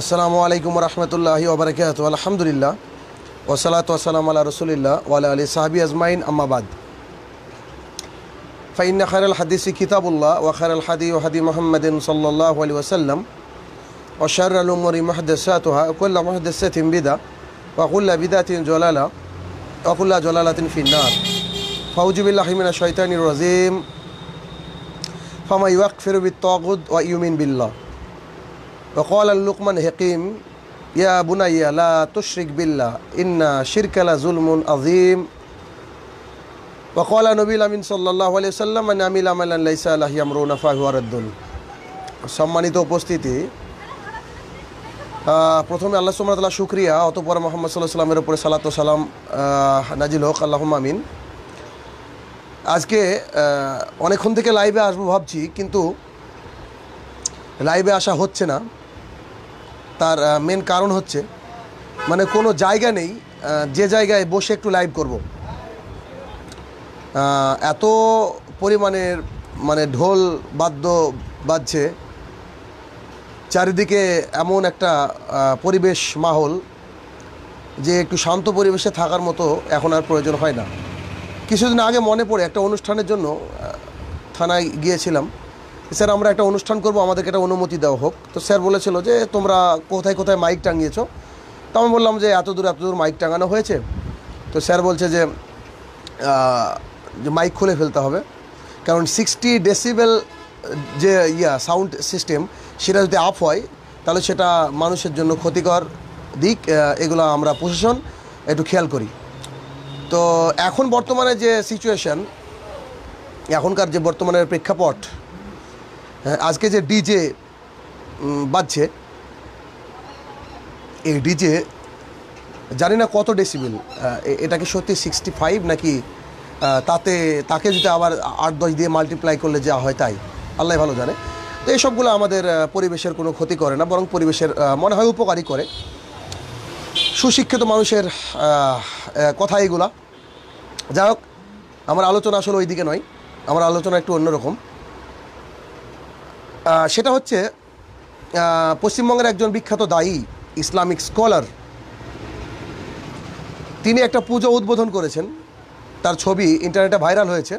আসসালামু আলাইকুম রহমতুল্লাহি ওবরাকাত আলহামদুলিল্লাহ ওসালাত ওসালাম আল্লাহ রসুলিল্লাহ ওয়ালা আলী সাহাবি আজমাইন আম্মাবাদ ফাইন খার আল হাদিসি কিতাবুল্লাহ ওয়াখার আল হাদি ওহাদি মোহাম্মদিন সাল্লাহ আলী ওসাল্লাম وشر الأمور محدثاتها وكل محدثة بدعة وكل بدعة جلالة وكل جلالة في النار فأعوذ بالله من الشيطان الرجيم فما يكفر بالطاغوت ويؤمن بالله وقال اللقمان حكيم يا بني لا تشرك بالله إن شرك لظلم عظيم وقال نبي الأمين صلى الله عليه وسلم من عمل عملا ليس له أمرنا فهو رد সম্মানিত উপস্থিতি আহ, প্রথমে আল্লাহ সুমতাল্লাহ শুক্রিয়া অতপর মোহাম্মদ সাল্লাহ সাল্লামের উপরে সালাত ও সালাম আহ, নাজিল হোক আল্লাহ আমিন আজকে আহ, অনেকক্ষণ থেকে লাইভে আসবো ভাবছি কিন্তু লাইভে আসা হচ্ছে না তার মেন কারণ হচ্ছে মানে কোনো জায়গা নেই যে জায়গায় বসে একটু লাইভ করব। এত পরিমাণের মানে ঢোল বাদ্য বাজছে, চারিদিকে এমন একটা পরিবেশ মাহল যে একটু শান্ত পরিবেশে থাকার মতো এখন আর প্রয়োজন হয় না। কিছুদিন আগে মনে পড়ে একটা অনুষ্ঠানের জন্য থানায় গিয়েছিলাম। স্যার, আমরা একটা অনুষ্ঠান করব, আমাদেরকে একটা অনুমতি দেওয়া হোক। তো স্যার বলেছিল যে, তোমরা কোথায় কোথায় মাইক টাঙিয়েছো? তো আমি বললাম যে, এত দূর এত দূর মাইক টাঙানো হয়েছে। তো স্যার বলছে যে যে মাইক খুলে ফেলতে হবে। কারণ সিক্সটি ডেসিবেল যে ইয়া সাউন্ড সিস্টেম সেটা যদি আপ হয়, তাহলে সেটা মানুষের জন্য ক্ষতিকর দিক। এগুলো আমরা প্রশাসন একটু খেয়াল করি। তো এখন বর্তমানে যে সিচুয়েশন এখনকার যে বর্তমানের প্রেক্ষাপট আজকে যে ডিজে বাজছে, এই ডিজে, জানি না কত ডেসিবেল এটাকে সত্যি সিক্সটি ফাইভ নাকি তাতে, তাকে যদি আবার আট দশ দিয়ে মাল্টিপ্লাই করলে যা হয় তাই। আল্লাহ ভালো জানে। তো এইসবগুলো আমাদের পরিবেশের কোনো ক্ষতি করে না, বরং পরিবেশের মনে হয় উপকারী করে। সুশিক্ষিত মানুষের কথা এগুলা যাই হোক, আমার আলোচনা আসলে ওই দিকে নয়। আমার আলোচনা একটু অন্যরকম। সেটা হচ্ছে পশ্চিমবঙ্গের একজন বিখ্যাত দায়ী ইসলামিক স্কলার। তিনি একটা পুজো উদ্বোধন করেছেন। তার ছবি ইন্টারনেটে ভাইরাল হয়েছে।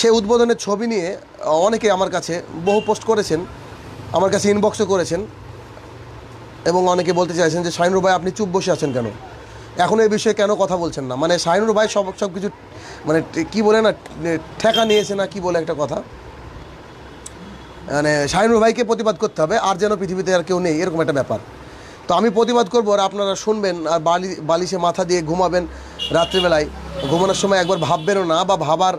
সেই উদ্বোধনের ছবি নিয়ে অনেকে আমার কাছে বহু পোস্ট করেছেন, আমার কাছে ইনবক্সও করেছেন এবং অনেকে বলতে চাইছেন যে, শাহিনুর ভাই, আপনি চুপ বসে আছেন কেন? এখন এই বিষয়ে কেন কথা বলছেন না? মানে শাহিনুর ভাই সব সব কিছু মানে কি বলে না, ঠেকা নিয়েছে না কি বলে একটা কথা? মানে শাহিনুর ভাইকে প্রতিবাদ করতে হবে, আর যেন পৃথিবীতে আর কেউ নেই, এরকম একটা ব্যাপার। তো আমি প্রতিবাদ করব আর আপনারা শুনবেন, আর বালি, বালিশে মাথা দিয়ে ঘুমাবেন রাত্রিবেলায়। ঘুমানোর সময় একবার ভাববেনও না বা ভাবার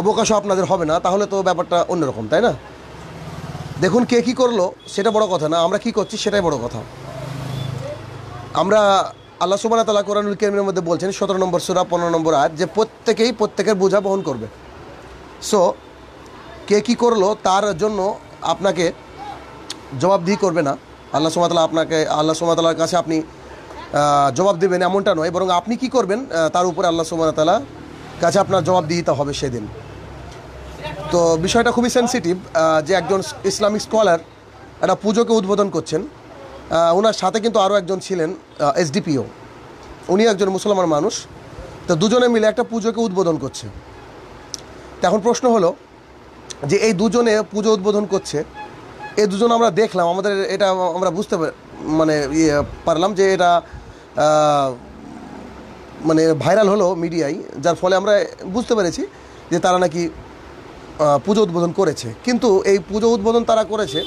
অবকাশও আপনাদের হবে না, তাহলে তো ব্যাপারটা অন্যরকম, তাই না? দেখুন কে কী করল, সেটা বড় কথা না, আমরা কি করছি সেটাই বড় কথা। আমরা আল্লাহ সুবাহ তালা কোরআনুল কেরিমের মধ্যে বলছেন, সতেরো নম্বর সুরা, পনেরো নম্বর আয়াত, যে প্রত্যেকেই প্রত্যেকের বোঝা বহন করবে। সো কে কী করল তার জন্য আপনাকে জবাবদিহি করবে না। আল্লাহ সুমাতালা আপনাকে, আল্লাহ সুমাতালার কাছে আপনি জবাব দেবেন এমনটা নয়, বরং আপনি কি করবেন তার উপরে আল্লাহ সুমাতালা কাছে আপনার জবাবদিহিতা হবে সেদিন। তো বিষয়টা খুবই সেন্সিটিভ যে একজন ইসলামিক স্কলার একটা পুজোকে উদ্বোধন করছেন। ওনার সাথে কিন্তু আরও একজন ছিলেন এসডিপিও। উনি একজন মুসলমান মানুষ। তো দুজনে মিলে একটা পুজোকে উদ্বোধন করছে। তো এখন প্রশ্ন হলো যে এই দুজনে পুজো উদ্বোধন করছে, এই দুজন আমরা দেখলাম, আমাদের এটা আমরা বুঝতে মানে ইয়ে পারলাম যে এটা মানে ভাইরাল হলো মিডিয়ায়, যার ফলে আমরা বুঝতে পেরেছি যে তারা নাকি পুজো উদ্বোধন করেছে। কিন্তু এই পুজো উদ্বোধন তারা করেছে,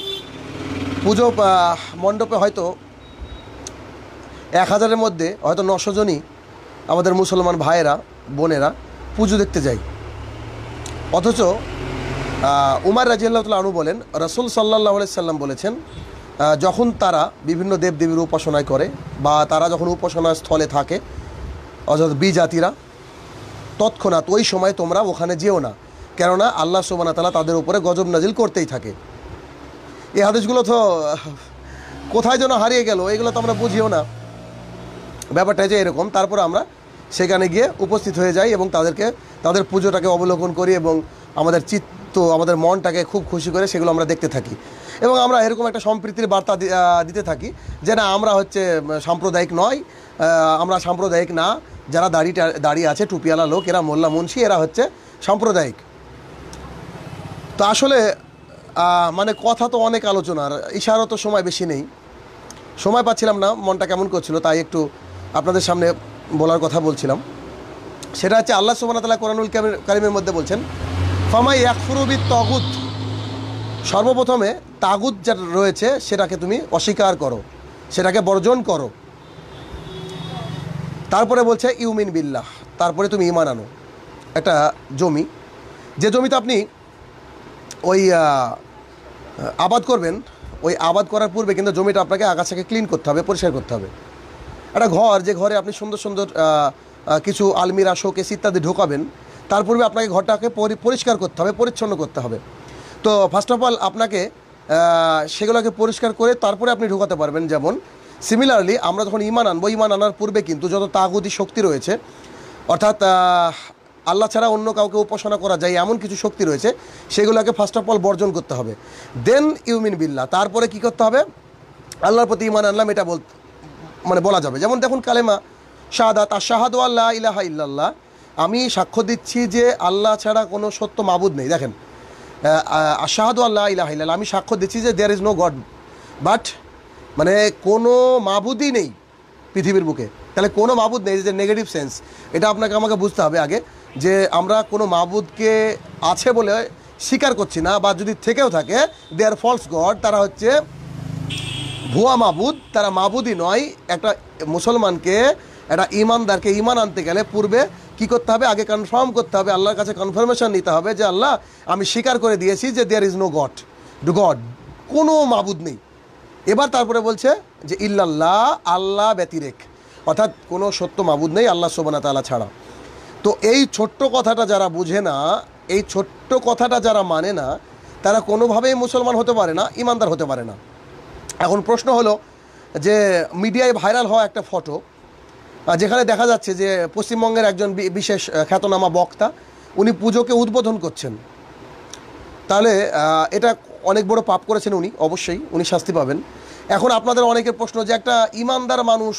পুজো মণ্ডপে হয়তো এক হাজারের মধ্যে হয়তো নশো জনই আমাদের মুসলমান ভাইয়েরা, বোনেরা পুজো দেখতে যায়। অথচ উমার রাজিয়াল্লাহ আনু বলেন, রসুল সাল্লাহ সাল্লাম বলেছেন যখন তারা বিভিন্ন দেবদেবীর উপাসনায় করে বা তারা যখন উপাসনার স্থলে থাকে, অর্থাৎ বিজাতিরা, তৎক্ষণাৎ ওই সময় তোমরা ওখানে যেও না। কেননা আল্লাহ সোবানা তালা তাদের উপরে গজব নাজিল করতেই থাকে। এই হাদিসগুলো তো, কোথায় যেন হারিয়ে গেল, এগুলো তো আমরা বুঝিও না। ব্যাপারটা যে এরকম, তারপর আমরা সেখানে গিয়ে উপস্থিত হয়ে যাই এবং তাদেরকে, তাদের পুজোটাকে অবলোকন করি এবং আমাদের চিত তো আমাদের মনটাকে খুব খুশি করে সেগুলো আমরা দেখতে থাকি। এবং আমরা এরকম একটা সম্প্রীতির বার্তা দিতে থাকি যে না, আমরা হচ্ছে সাম্প্রদায়িক নয় আমরা সাম্প্রদায়িক না। যারা দাড়িটা, দাঁড়িয়ে আছে, টুপিওয়ালা লোক, এরা মোল্লা মুন্সি, এরা হচ্ছে সাম্প্রদায়িক। তো আসলে মানে কথা তো অনেক আলোচনার, ইশারও তো সময় বেশি নেই। সময় পাচ্ছিলাম না, মনটা কেমন করছিল, তাই একটু আপনাদের সামনে বলার কথা বলছিলাম। সেটা হচ্ছে আল্লাহ সুবান তালা কোরআনুল কারিম- কারিমের মধ্যে বলছেন ফামাই একফুরুবি তগুত সর্বপ্রথমে তাগুত যা রয়েছে, সেটাকে তুমি অস্বীকার করো, সেটাকে বর্জন করো। তারপরে বলছে, ইউমিন বিল্লাহ, তারপরে তুমি ইমান আনো। একটা জমি, যে জমিতে আপনি ওই আবাদ করবেন, ওই আবাদ করার পূর্বে কিন্তু জমিটা আপনাকে আগাছাকে ক্লিন করতে হবে, পরিষ্কার করতে হবে। একটা ঘর, যে ঘরে আপনি সুন্দর সুন্দর কিছু আলমিরা, শোকেস ইত্যাদি ঢোকাবেন তার পূর্বে আপনাকে ঘরটাকে পরিষ্কার করতে হবে, পরিচ্ছন্ন করতে হবে। তো ফার্স্ট অফ অল আপনাকে সেগুলোকে পরিষ্কার করে তারপরে আপনি ঢোকাতে পারবেন। যেমন সিমিলারলি আমরা যখন ইমান আনব, ইমান আনার পূর্বে কিন্তু যত তাগুদি শক্তি রয়েছে, অর্থাৎ আল্লাহ ছাড়া অন্য কাউকে উপাসনা করা যায়, এমন কিছু শক্তি রয়েছে, সেগুলোকে ফার্স্ট অফ অল বর্জন করতে হবে। দেন ইউমিন বিল্লাহ, তারপরে কি করতে হবে? আল্লাহর প্রতি ইমান আনলাম, এটা বল মানে বলা যাবে। যেমন দেখুন, কালেমা, শাহাদাত আর শাহাদু আল্লাহ ইলাহা ইল্লাল্লাহ আমি সাক্ষ্য দিচ্ছি যে আল্লাহ ছাড়া কোনো সত্য মাবুদ নেই। দেখেন আশাহাদু আল্লাহ ইলাহা আমি সাক্ষ্য দিচ্ছি যে there is no God but মানে কোনো মাবুদই নেই পৃথিবীর বুকে। তাহলে কোনো মাবুদ নেই যে নেগেটিভ সেন্স এটা আপনাকে আমাকে বুঝতে হবে আগে যে আমরা কোনো মাবুদকে আছে বলে স্বীকার করছি না, বা যদি থেকেও থাকে দে আর ফলস গড তারা হচ্ছে ভুয়া মাবুদ, তারা মাবুদই নয়। একটা মুসলমানকে, একটা ইমানদারকে ইমান আনতে গেলে পূর্বে কি করতে হবে? আগে কনফার্ম করতে হবে, আল্লাহর কাছে কনফার্মেশন নিতে হবে যে আল্লাহ, আমি স্বীকার করে দিয়েছি যে there is no God do God কোনো মাবুদ নেই। এবার তারপরে বলছে যে ইল্লাল্লাহ, আল্লাহ ব্যতিরেক, অর্থাৎ কোনো সত্য মাবুদ নেই আল্লাহ সোবানা তালা ছাড়া। তো এই ছোট্ট কথাটা যারা বুঝে না, এই ছোট্ট কথাটা যারা মানে না, তারা কোনোভাবেই মুসলমান হতে পারে না, ইমানদার হতে পারে না। এখন প্রশ্ন হলো যে, মিডিয়ায় ভাইরাল হওয়া একটা ফটো যেখানে দেখা যাচ্ছে যে পশ্চিমবঙ্গের একজন বিশেষ খ্যাতনামা বক্তা, উনি পুজোকে উদ্বোধন করছেন। তাহলে এটা অনেক বড় পাপ করেছেন উনি, অবশ্যই উনি শাস্তি পাবেন। এখন আপনাদের অনেকের প্রশ্ন যে একটা ইমানদার মানুষ,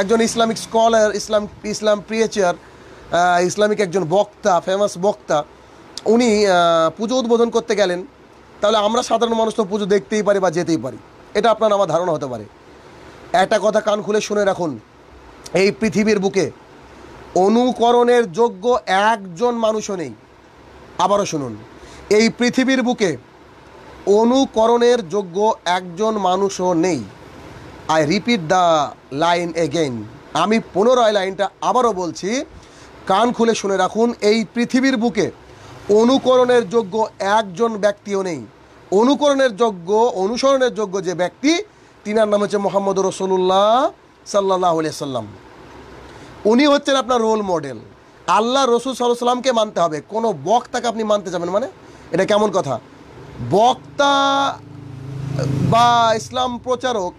একজন Islamic scholar, Islam Islam preacher Islamic একজন বক্তা ফেমাস বক্তা, উনি পুজো উদ্বোধন করতে গেলেন, তাহলে আমরা সাধারণ মানুষ তো পুজো দেখতেই পারি বা যেতেই পারি। এটা আপনার আমার ধারণা হতে পারে। একটা কথা কান খুলে শুনে রাখুন এই পৃথিবীর বুকে অনুকরণের যোগ্য একজন মানুষও নেই। আবারও শুনুন, এই পৃথিবীর বুকে অনুকরণের যোগ্য একজন মানুষও নেই। I repeat the line again আমি পুনরায় লাইনটা আবারও বলছি, কান খুলে শুনে রাখুন, এই পৃথিবীর বুকে অনুকরণের যোগ্য একজন ব্যক্তিও নেই। অনুকরণের যোগ্য, অনুসরণের যোগ্য যে ব্যক্তি, তিনার নাম হচ্ছে মোহাম্মদ রসুল্লাহ সাল্লাহ সাল্লাম। উনি হচ্ছেন আপনার রোল মডেল আল্লাহ রসুল সাল্লাহ সাল্লামকে মানতে হবে। কোনো বক্তাকে আপনি মানতে যাবেন মানে? এটা কেমন কথা? বক্তা বা ইসলাম প্রচারক,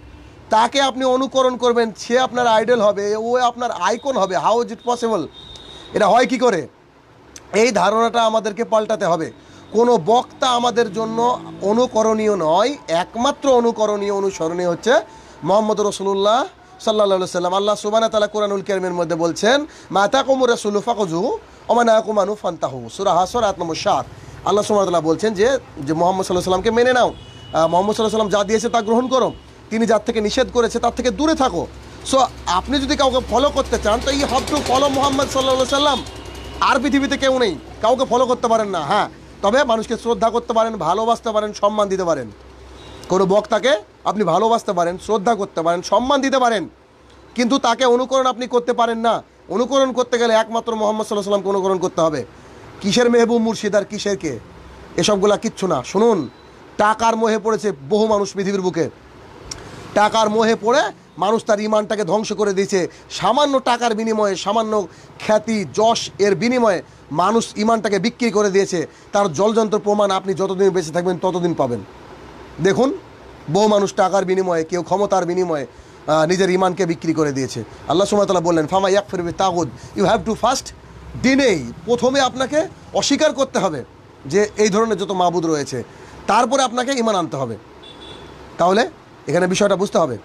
তাকে আপনি অনুকরণ করবেন, সে আপনার আইডল হবে, ও আপনার আইকন হবে। হাউ ইজ ইট পসিবল এটা হয় কি করে? এই ধারণাটা আমাদেরকে পাল্টাতে হবে। কোনো বক্তা আমাদের জন্য অনুকরণীয় নয়। একমাত্র অনুকরণীয়, অনুসরণীয় হচ্ছে মোহাম্মদ রসুল্লাহ সাল্লা সাল্লাম আল্লাহ সুবানা তালা কোরআনুল কেরমের মধ্যে বলছেন মাতা কুমুর রসুল ফাকজু কুমানু ফান্তাহু। সুরা হাসর আত্মম সাত। আল্লাহ তালা বলছেন যে যে মোহাম্মদ সাল্লাহ সাল্লামকে মেনে নাও। মোহাম্মদ সাল্লাহ সাল্লাম যা দিয়েছে তা গ্রহণ করো। তিনি যার থেকে নিষেধ করেছে তার থেকে দূরে থাকো। সো আপনি যদি কাউকে ফলো করতে চান, তো এই হব টু ফলো মোহাম্মদ সাল্লাহ সাল্লাম আর পৃথিবীতে কেউ নেই। কাউকে ফলো করতে পারেন না হ্যাঁ। তবে মানুষকে শ্রদ্ধা করতে পারেন, ভালোবাসতে পারেন, সম্মান দিতে পারেন। কোনো বক্তাকে আপনি ভালোবাসতে পারেন, শ্রদ্ধা করতে পারেন, সম্মান দিতে পারেন, কিন্তু তাকে অনুকরণ আপনি করতে পারেন না। অনুকরণ করতে গেলে একমাত্র মোহাম্মদ সাল্লাহ সাল্লামকে অনুকরণ করতে হবে। কিসের মেহবুব, মুর্শিদ আর কিসের কে? এসবগুলা কিচ্ছু না। শুনুন, টাকার মোহে পড়েছে বহু মানুষ পৃথিবীর বুকে। টাকার মোহে পড়ে মানুষ তার ইমানটাকে ধ্বংস করে দিয়েছে। সামান্য টাকার বিনিময়ে, সামান্য খ্যাতি, যশ এর বিনিময়ে মানুষ ইমানটাকে বিক্রি করে দিয়েছে। তার জলযন্ত্র প্রমাণ আপনি যতদিন বেঁচে থাকবেন, ততদিন পাবেন। দেখুন, বহু মানুষ টাকার বিনিময়ে, কেউ ক্ষমতার বিনিময়ে নিজের ইমানকে বিক্রি করে দিয়েছে। আল্লাহ সুমাতালা বললেন, ফামা ইয়াক ফিরবে তাগুদ ইউ হ্যাভ টু ফার্স্ট দিনেই প্রথমে আপনাকে অস্বীকার করতে হবে যে এই ধরনের যত মাবুদ রয়েছে, তারপরে আপনাকে ইমান আনতে হবে। তাহলে এখানে বিষয়টা বুঝতে হবে।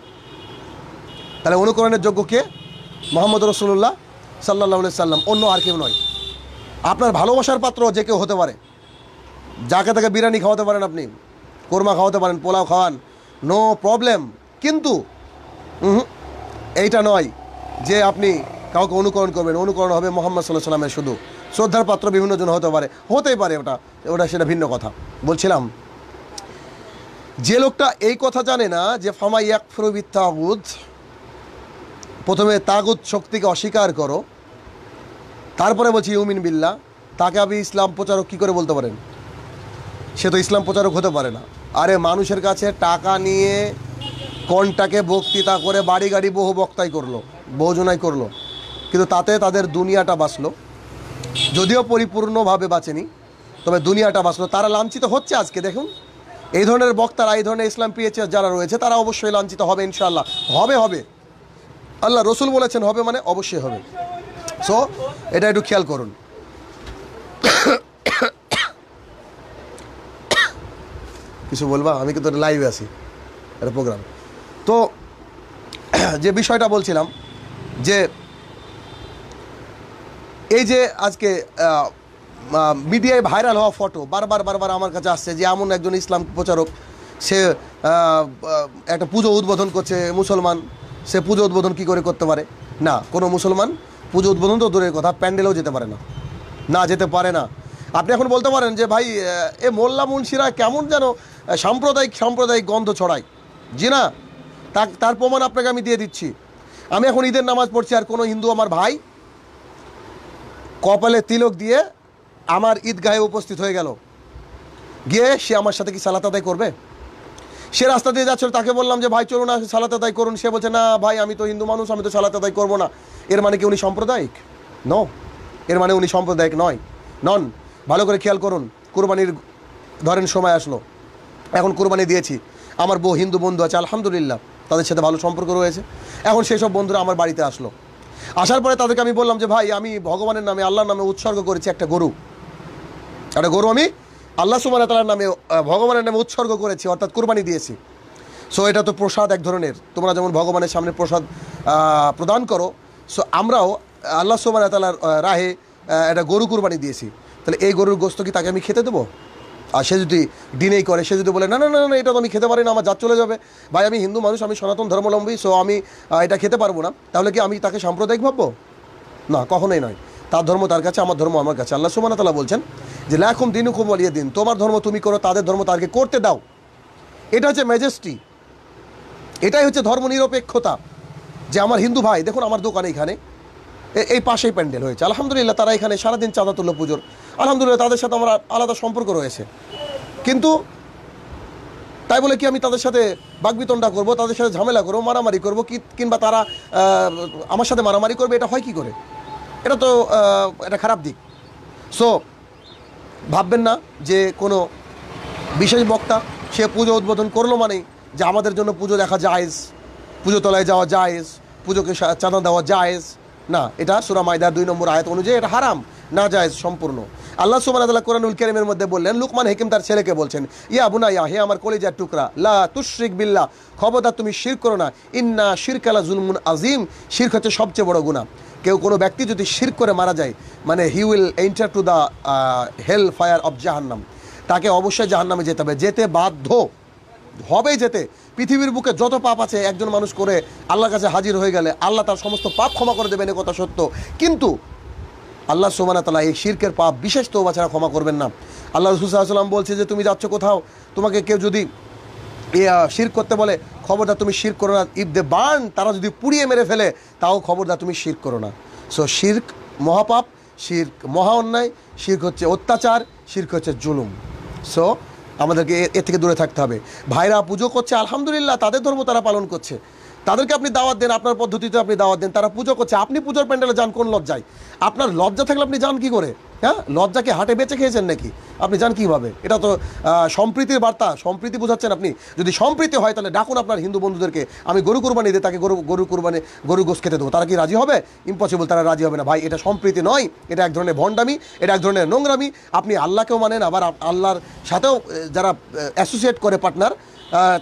তাহলে অনুকরণের যোগ্য কে? মোহাম্মদ রসুল্লাহ সাল্লাহ সাল্লাম। অন্য আর কেউ নয়। আপনার ভালোবাসার পাত্র যে কেউ হতে পারে। যাকে তাকে বিরিয়ানি খাওয়াতে পারেন আপনি। কোরমা খাওয়াতে পারেন, পোলাও খাওয়ান নো প্রবলেম কিন্তু এইটা নয় যে আপনি কাউকে অনুকরণ করবেন। অনুকরণ হবে মোহাম্মদ সাল্লাহ সাল্লামের শুধু। শ্রদ্ধার পাত্র বিভিন্ন জন হতে পারে। হতেই পারে ওটা। ওটা সেটা ভিন্ন কথা। বলছিলাম, যে লোকটা এই কথা জানে না যে ফামাই ইয়াকফরুবিত তাগুদ প্রথমে তাগুদ শক্তিকে অস্বীকার করো, তারপরে বলছি ইউমিন বিল্লাহ, তাকে আপনি ইসলাম প্রচারক কী করে বলতে পারেন? সে তো ইসলাম প্রচারক হতে পারে না। আরে মানুষের কাছে টাকা নিয়ে কোনটাকে বক্তৃতা করে বাড়ি গাড়ি বহু বক্তাই করল বহুজনাই করল। কিন্তু তাতে তাদের দুনিয়াটা বাঁচলো। যদিও পরিপূর্ণভাবে বাঁচেনি, তবে দুনিয়াটা বাঁচলো। তারা লাঞ্ছিত হচ্ছে আজকে, দেখুন। এই ধরনের বক্তারা, এই ধরনের ইসলাম পিএইচএস যারা রয়েছে, তারা অবশ্যই লাঞ্ছিত হবে ইনশাল্লাহ হবে হবে। আল্লাহ রসুল বলেছেন, হবে মানে অবশ্যই হবে। সো এটা একটু খেয়াল করুন। কিছু বলবা? আমি কিন্তু লাইভে আছি একটা প্রোগ্রাম তো, যে বিষয়টা বলছিলাম, যে এই যে আজকে মিডিয়ায় ভাইরাল হওয়া ফটো বারবার বারবার আমার কাছে আসছে যে এমন একজন ইসলাম প্রচারক, সে একটা পুজো উদ্বোধন করছে মুসলমান, সে পুজো উদ্বোধন কি করে করতে পারে? না, কোনো মুসলমান পুজো উদ্বোধন তো দূরের কথা, প্যান্ডেলেও যেতে পারে না। না, যেতে পারে না। আপনি এখন বলতে পারেন যে, ভাই এ মোল্লা মুন্সিরা কেমন যেন সাম্প্রদায়িক সাম্প্রদায়িক গন্ধ ছড়ায়। জি না? তার প্রমাণ আপনাকে আমি দিয়ে দিচ্ছি। আমি এখন ঈদের নামাজ পড়ছি আর কোনো হিন্দু আমার ভাই কপালে তিলক দিয়ে আমার ঈদগাহে উপস্থিত হয়ে গেল। গিয়ে সে আমার সাথে কি সালাত আদায় করবে? সে রাস্তা দিয়ে যাচ্ছিল, তাকে বললাম যে, ভাই, চলুন না সালাত আদায় করুন। সে বলছে, না, ভাই, আমি তো হিন্দু মানুষ, আমি তো সালাত আদায় করব না। এর মানে কি উনি সাম্প্রদায়িক? ন এর মানে উনি সাম্প্রদায়িক নয়। নন ভালো করে খেয়াল করুন, কুরবানির ধরেন সময় আসলো। এখন কুরবানি দিয়েছি। আমার বউ হিন্দু বন্ধু আছে, আলহামদুলিল্লাহ, তাদের সাথে ভালো সম্পর্ক রয়েছে। এখন সেই সব বন্ধুরা আমার বাড়িতে আসলো। আসার পরে তাদেরকে আমি বললাম যে, ভাই, আমি ভগবানের নামে, আল্লাহর নামে উৎসর্গ করেছি একটা গরু। একটা গরু আমি আল্লাহ সুমান তালার নামে ভগবানের নামে উৎসর্গ করেছি, অর্থাৎ কোরবানি দিয়েছি। সো এটা তো প্রসাদ এক ধরনের। তোমরা যেমন ভগবানের সামনে প্রসাদ প্রদান করো সো আমরাও আল্লাহ সুমান তালার রাহে একটা গরু কুরবানি দিয়েছি। তাহলে এই গরুর গোস্ত কি তাকে আমি খেতে দেবো? আর সে যদি দিনেই করে, সে যদি বলে, না না না না এটা তো আমি খেতে পারি না, আমার জাত চলে যাবে। ভাই, আমি হিন্দু মানুষ, আমি সনাতন ধর্মাবলম্বী সো আমি এটা খেতে পারব না। তাহলে কি আমি তাকে সাম্প্রদায়িক ভাববো? না, কখনোই নয়। তার ধর্ম তার কাছে, আমার ধর্ম আমার কাছে। আল্লাহ সুমান তালা বলছেন যে লেখুম দিনু খুব বলিয়ে দিন, তোমার ধর্ম তুমি করো, তাদের ধর্ম তাদেরকে করতে দাও। এটা হচ্ছে ম্যাজেস্টি এটাই হচ্ছে ধর্ম নিরপেক্ষতা যে আমার হিন্দু ভাই, দেখুন আমার দোকান এখানে এই পাশেই প্যান্ডেল হয়েছে। আলহামদুলিল্লাহ, তারা এখানে সারাদিন চাঁদা তুললো পুজোর। আলহামদুলিল্লাহ, তাদের সাথে আমার আলাদা সম্পর্ক রয়েছে। কিন্তু তাই বলে কি আমি তাদের সাথে বাগবিতণ্ডা করব, তাদের সাথে ঝামেলা করব, মারামারি করব, কি কিংবা তারা আমার সাথে মারামারি করবে, এটা হয় কি করে? এটা তো এটা খারাপ দিক। সো ভাববেন না যে কোনো বিশেষ বক্তা, সে পুজো উদ্বোধন করল মানেই যে আমাদের জন্য পুজো দেখা জায়েজ, পুজো তলায় যাওয়া জায়েজ, পুজোকে চাঁদা দেওয়া জায়েজ। না, এটা সুরা মাইদার দুই নম্বর আয়াত অনুযায়ী এটা হারাম। না জায়েজ সম্পূর্ণ। আল্লাহ আল্লাহ কোরআনুল কেরিমের মধ্যে বললেন, লুকমান হেকিম তার ছেলেকে বলছেন, ইয়া বুনাইয়া হে আমার কলিজার টুকরা, লা তুশরিক বিল্লাহ, খবরদার তুমি শির করো না, ইন্না শিরকালা জুলমুন আজিম শির্ক হচ্ছে সবচেয়ে বড় গুণা কেউ কোনো ব্যক্তি যদি শির করে মারা যায় মানে he will enter to the hell fire of জাহান্নাম। তাকে অবশ্যই জাহান্নামে যেতে হবে। যেতে বাধ্য, হবেই যেতে। পৃথিবীর বুকে যত পাপ আছে, একজন মানুষ করে আল্লাহর কাছে হাজির হয়ে গেলে আল্লাহ তার সমস্ত পাপ ক্ষমা করে দেবেন এ কথা সত্য। কিন্তু আল্লাহ সোমানা তালা এই শিরকের পাপ বিশেষ তো ছাড়া ক্ষমা করবেন না। আল্লাহ রসুল্লাহাম বলছে যে, তুমি যাচ্ছ কোথাও, তোমাকে কেউ যদি শির করতে বলে, খবরদার তুমি শির করো না ইফ দে বার্ন তারা যদি পুড়িয়ে মেরে ফেলে, তাও খবরদার তুমি শির করো না। সো শির্ক মহাপাপ, শির্ক মহা অন্যায়, শির্ক হচ্ছে অত্যাচার, শির্ক হচ্ছে জুলুম। সো আমাদেরকে এর থেকে দূরে থাকতে হবে। ভাইরা পুজো করছে, আলহামদুলিল্লাহ, তাদের ধর্ম তারা পালন করছে। তাদেরকে আপনি দাওয়াত দেন, আপনার পদ্ধতিতে আপনি দাওয়াত দেন, তারা পুজো করছে। আপনি পুজোর প্যান্ডেলে যান কোন লজ্জায়? আপনার লজ্জা থাকলে আপনি যান কি করে? হ্যাঁ? লজ্জাকে হাটে বেঁচে খেয়েছেন নাকি? আপনি যান কীভাবে? এটা তো সম্প্রীতির বার্তা। সম্প্রীতি বোঝাচ্ছেন আপনি। যদি সম্প্রীতি হয়, তাহলে ডাকুন আপনার হিন্দু বন্ধুদেরকে। আমি গরু কুরবানি দিয়ে তাকে গরু গরু কুরবানি, গরু গোস খেতে দেবো। তারা কি রাজি হবে? ইম্পসিবল তারা রাজি হবে না। ভাই, এটা সম্প্রীতি নয়। এটা এক ধরনের ভণ্ডামি, এটা এক ধরনের নোংরামি। আপনি আল্লাহকেও মানেন, আবার আল্লাহর সাথেও যারা অ্যাসোসিয়েট করে পার্টনার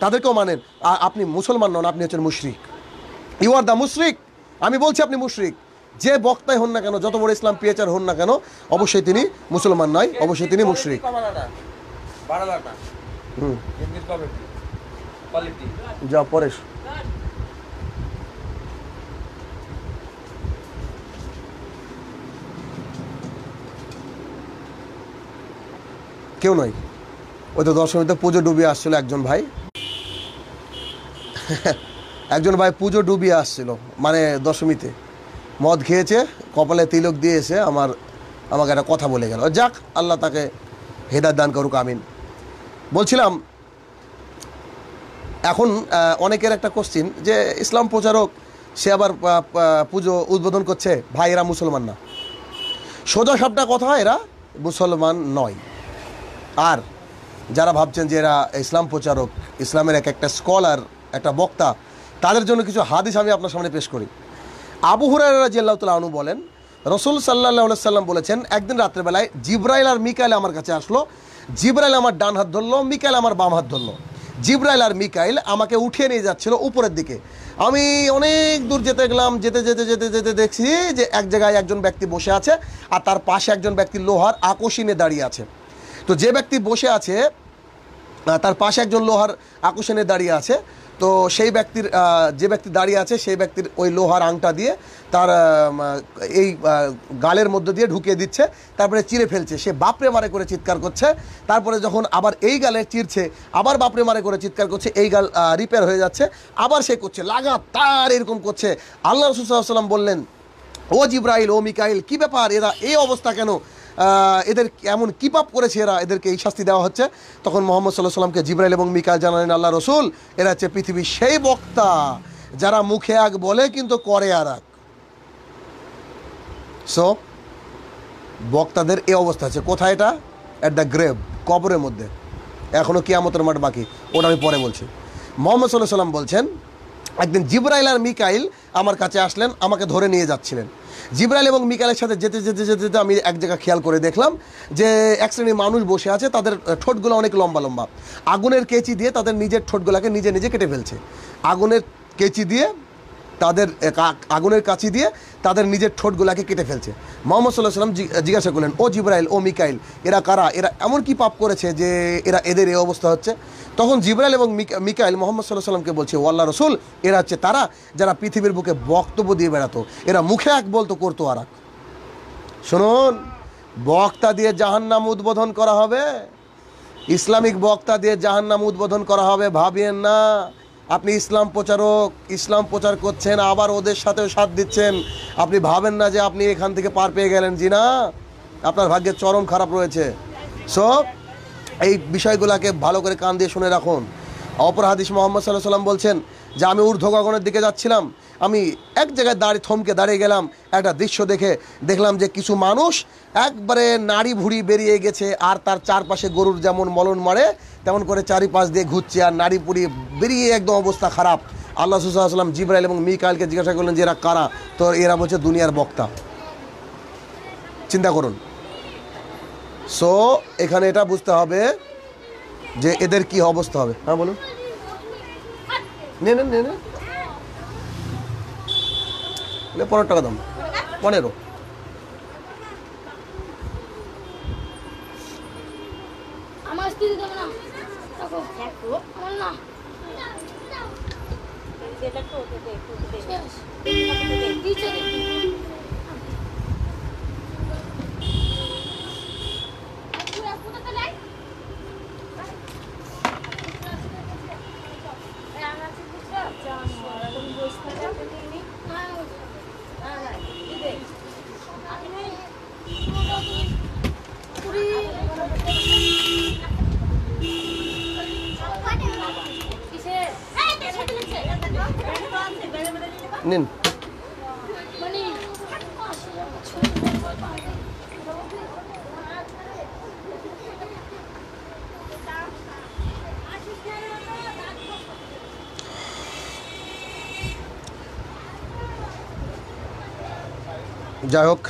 তাদেরকেও মানেন। আপনি মুসলমান নন, আপনি হচ্ছেন মুশরিক। ইউ আর দ্য মুশরিক। আমি বলছি আপনি মুশরিক। যে বক্তাই হন না কেন, যত বড় ইসলাম পিএচার হন না কেন, অবশ্যই তিনি মুসলমান নয়, অবশ্যই তিনি মুশরিক। যা পরেশ কেউ নয়। ওই তো দশমীতে পুজো ডুবিয়ে আসছিল একজন ভাই। একজন ভাই পুজো ডুবিয়ে আসছিল মানে দশমীতে। মদ খেয়েছে, কপালে তিলক দিয়েছে আমার, আমাকে একটা কথা বলে গেল। যাক, আল্লাহ তাকে হেদার দান করুক, আমিন। বলছিলাম, এখন অনেকের একটা কোশ্চিন যে ইসলাম প্রচারক, সে আবার পুজো উদ্বোধন করছে? ভাই, এরা মুসলমান না। সোজা সবটা কথা, এরা মুসলমান নয়। আর যারা ভাবছেন যে এরা ইসলাম প্রচারক, ইসলামের এক একটা স্কলার একটা বক্তা, তাদের জন্য কিছু হাদিস আমি আপনার সামনে পেশ করি। আবু হুরায়রা রাজিয়াল্লাহু তাআলা আনহু বলেন, রসুল সাল্লাহ সাল্লাম বলেছেন, একদিন রাত্রেবেলায় জিব্রাইল আর মিকাইল আমার কাছে আসলো। জিব্রাইল আমার ডান হাত ধরলো, মিকাইল আমার বাম হাত ধরলো। জিব্রাইল আর মিকাইল আমাকে উঠিয়ে নিয়ে যাচ্ছিল উপরের দিকে। আমি অনেক দূর যেতে গেলাম, যেতে যেতে যেতে যেতে দেখছি যে এক জায়গায় একজন ব্যক্তি বসে আছে আর তার পাশে একজন ব্যক্তি লোহার আকোশিনে দাঁড়িয়ে আছে। তো যে ব্যক্তি বসে আছে তার পাশে একজন লোহার আকর্ষণে দাঁড়িয়ে আছে। তো সেই ব্যক্তির যে ব্যক্তি দাঁড়িয়ে আছে, সেই ব্যক্তির ওই লোহার আংটা দিয়ে তার এই গালের মধ্যে দিয়ে ঢুকিয়ে দিচ্ছে, তারপরে চিরে ফেলছে। সে বাপরে মারে করে চিৎকার করছে। তারপরে যখন আবার এই গালে চিরছে আবার বাপরে মারে করে চিৎকার করছে, এই গাল রিপেয়ার হয়ে যাচ্ছে, আবার সে করছে, লাগাতার এরকম করছে। আল্লাহ রসুল্লাহাম বললেন, ও জিব্রাইল, ও মিকাইল, কি ব্যাপার? এরা এই অবস্থা কেন? এদের এমন কি পাপ করেছে এরা, এদেরকে এই শাস্তি দেওয়া হচ্ছে। তখন মোহাম্মদ সাল্লাহ সাল্লামকে জিব্রাইল এবং মিকাইল জানালেন, আল্লাহ রসুল, এরা হচ্ছে পৃথিবীর সেই বক্তা যারা মুখে এক বলে কিন্তু করে আর এক সো বক্তাদের এ অবস্থা আছে। কোথায় এটা? অ্যাট দ্য গ্রেভ কবরের মধ্যে। এখনও কিয়ামতের মাঠ বাকি। ওটা আমি পরে বলছি। মোহাম্মদ সাল্লাহ সাল্লাম বলছেন একদিন জিব্রাইল আর মিকাইল আমার কাছে আসলেন, আমাকে ধরে নিয়ে যাচ্ছিলেন। জিব্রাইল এবং মিকাইলের সাথে যেতে যেতে যেতে যেতে আমি এক জায়গা খেয়াল করে দেখলাম যে এক শ্রেণির মানুষ বসে আছে, তাদের ঠোঁটগুলো অনেক লম্বা লম্বা। আগুনের কেচি দিয়ে তাদের নিজের ঠোঁটগুলোকে নিজে নিজে কেটে ফেলছে। আগুনের কেচি দিয়ে তাদের আগুনের কাছি দিয়ে তাদের নিজের ঠোঁটগুলাকে কেটে ফেলছে। মোহাম্মদ সাল্লাহ সাল্লাম জিজ্ঞাসা করলেন, ও জিব্রাইল, ও মিকাইল, এরা কারা? এরা এমন কি পাপ করেছে যে এরা এদের এই অবস্থা হচ্ছে? তখন জিব্রাইল এবং মিকাইল মোহাম্মদ সাল্লাহ সাল্লামকে বলছে, ও আল্লাহ রসুল, এরা হচ্ছে তারা যারা পৃথিবীর বুকে বক্তব্য দিয়ে বেড়াতো। এরা মুখে এক বলতো করতো আর এক শুনুন, বক্তা দিয়ে জাহান্নাম উদ্বোধন করা হবে। ইসলামিক বক্তা দিয়ে জাহান্নাম উদ্বোধন করা হবে, ভাবিয়েন না। আপনি ইসলাম প্রচারক, ইসলাম প্রচার করছেন, আবার ওদের সাথেও সাথ দিচ্ছেন। আপনি ভাবেন না যে আপনি এখান থেকে পার পেয়ে গেলেন। জি না, আপনার ভাগ্যের চরম খারাপ রয়েছে। সো এই বিষয়গুলোকে ভালো করে কান দিয়ে শুনে রাখুন। অপর হাদিস মোহাম্মদ সাল্লাহ সাল্লাম বলছেন, যে আমি ঊর্ধ্ব গগনের দিকে যাচ্ছিলাম, আমি এক জায়গায় দাঁড়িয়ে থমকে দাঁড়িয়ে গেলাম, একটা দৃশ্য দেখে দেখলাম যে কিছু মানুষ একবারে নাড়ি ভুড়ি বেরিয়ে গেছে, আর তার চারপাশে গরুর যেমন মলন মারে তেমন করে চারি চারিপাশ দিয়ে ঘুরছে আর নাড়ি পুড়িয়ে বেরিয়ে একদম অবস্থা খারাপ। আল্লাহ সুসাল্লাম জিব্রাইল এবং মিকাইলকে জিজ্ঞাসা করলেন যে এরা কারা? তো এরা বলছে, দুনিয়ার বক্তা। চিন্তা করুন। সো এখানে এটা বুঝতে হবে যে এদের কি অবস্থা হবে। হ্যাঁ বলুন। নেন পনেরো টাকা দাম। পনেরো। নিন যাই হোক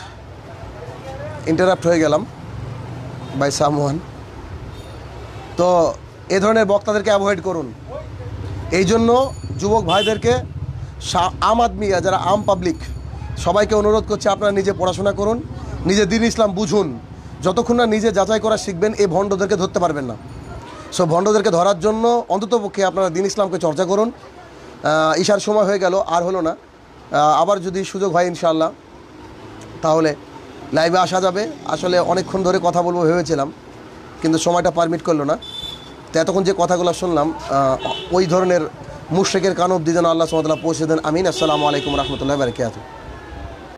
ইন্টারাপ্ট হয়ে গেলাম বাই সামওয়ান তো এ ধরনের বক্তাদেরকে অ্যাভয়েড করুন। এই জন্য যুবক ভাইদেরকে আম আদমিয়া যারা আম পাবলিক সবাইকে অনুরোধ করছে আপনারা নিজে পড়াশোনা করুন, নিজে দিন ইসলাম বুঝুন। যতক্ষণ না নিজে যাচাই করা শিখবেন, এই ভণ্ডদেরকে ধরতে পারবেন না। সো ভণ্ডদেরকে ধরার জন্য অন্ততপক্ষে আপনারা দিন ইসলামকে চর্চা করুন। ঈশার সময় হয়ে গেল, আর হলো না। আবার যদি সুযোগ হয় ইনশাআল্লাহ, তাহলে লাইভে আসা যাবে। আসলে অনেকক্ষণ ধরে কথা বলব ভেবেছিলাম, কিন্তু সময়টা পারমিট করল না। তো এতক্ষণ যে কথাগুলো শুনলাম ওই ধরনের মুশ্রেকের কান অব্দি যেন আল্লাহ সুমতলা পৌঁছে দেন আমিন আসসালামু আলাইকুম রহমতুল্লাহ বারকাত